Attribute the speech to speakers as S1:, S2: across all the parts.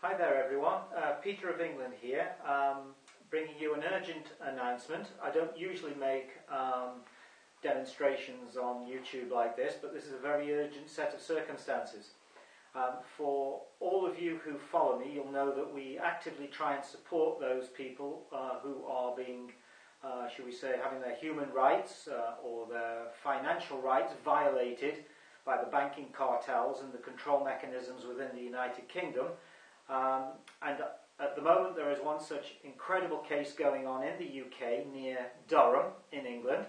S1: Hi there, everyone. Uh, Peter of England here, um, bringing you an urgent announcement. I don't usually make um, demonstrations on YouTube like this, but this is a very urgent set of circumstances. Um, for all of you who follow me, you'll know that we actively try and support those people uh, who are being, uh, should we say, having their human rights uh, or their financial rights violated by the banking cartels and the control mechanisms within the United Kingdom. Um, and at the moment, there is one such incredible case going on in the UK near Durham in England.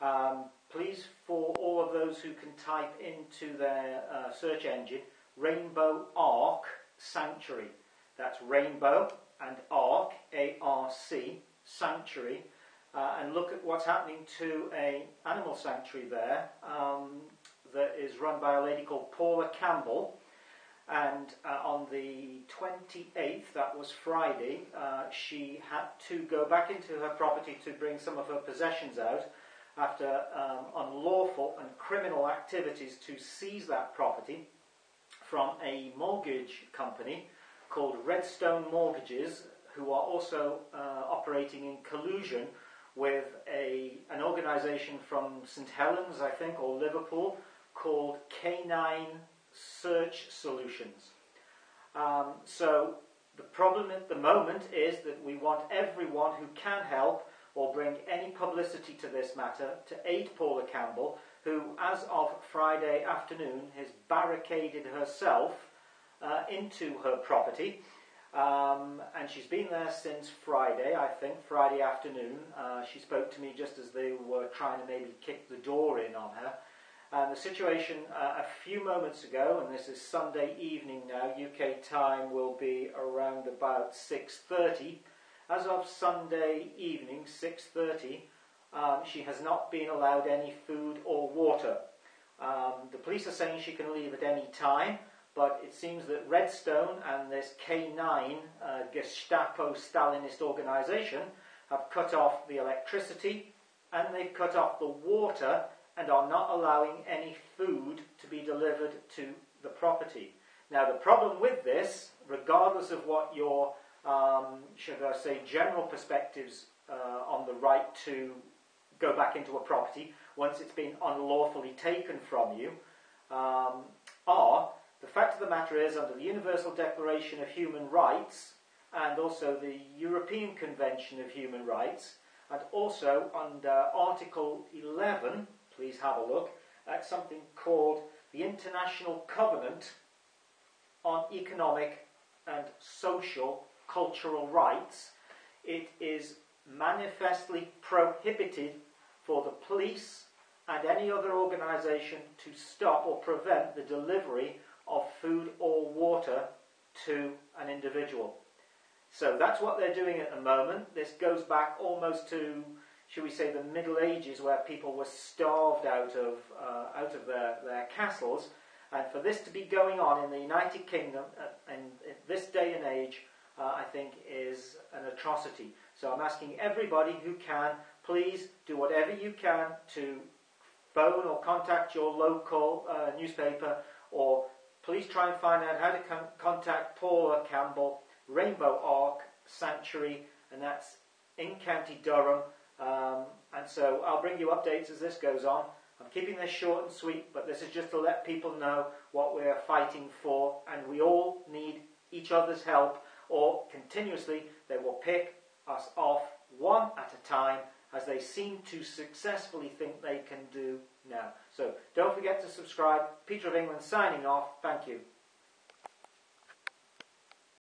S1: Um, please, for all of those who can type into their uh, search engine, Rainbow Arc Sanctuary. That's Rainbow and Arc, A R C, Sanctuary. Uh, and look at what's happening to a animal sanctuary there um, that is run by a lady called Paula Campbell. And uh, on the 28th, that was Friday, uh, she had to go back into her property to bring some of her possessions out after um, unlawful and criminal activities to seize that property from a mortgage company called Redstone Mortgages, who are also uh, operating in collusion with a, an organisation from St Helens, I think, or Liverpool, called K9 Search Solutions. Um, so the problem at the moment is that we want everyone who can help or bring any publicity to this matter to aid Paula Campbell, who, as of Friday afternoon, has barricaded herself uh, into her property. Um, and she's been there since Friday, I think, Friday afternoon. Uh, she spoke to me just as they were trying to maybe kick the door in on her. And the situation uh, a few moments ago, and this is Sunday evening now, UK time will be around about 6.30. As of Sunday evening, 6.30, um, she has not been allowed any food or water. Um, the police are saying she can leave at any time, but it seems that Redstone and this K9 uh, Gestapo Stalinist organization have cut off the electricity and they've cut off the water and are not allowing any food to be delivered to the property. Now, the problem with this, regardless of what your, um, should I say, general perspectives uh, on the right to go back into a property once it's been unlawfully taken from you, um, are the fact of the matter is, under the Universal Declaration of Human Rights and also the European Convention of Human Rights, and also under Article 11 please have a look at something called the International Covenant on Economic and Social Cultural Rights. It is manifestly prohibited for the police and any other organisation to stop or prevent the delivery of food or water to an individual. So that's what they're doing at the moment. This goes back almost to should we say, the Middle Ages, where people were starved out of, uh, out of their, their castles. And for this to be going on in the United Kingdom uh, in this day and age, uh, I think is an atrocity. So I'm asking everybody who can, please do whatever you can to phone or contact your local uh, newspaper, or please try and find out how to con- contact Paula Campbell, Rainbow Arc Sanctuary, and that's in County Durham. Um, and so I'll bring you updates as this goes on. I'm keeping this short and sweet, but this is just to let people know what we're fighting for, and we all need each other's help, or continuously they will pick us off one at a time as they seem to successfully think they can do now. So don't forget to subscribe. Peter of England signing off. Thank you.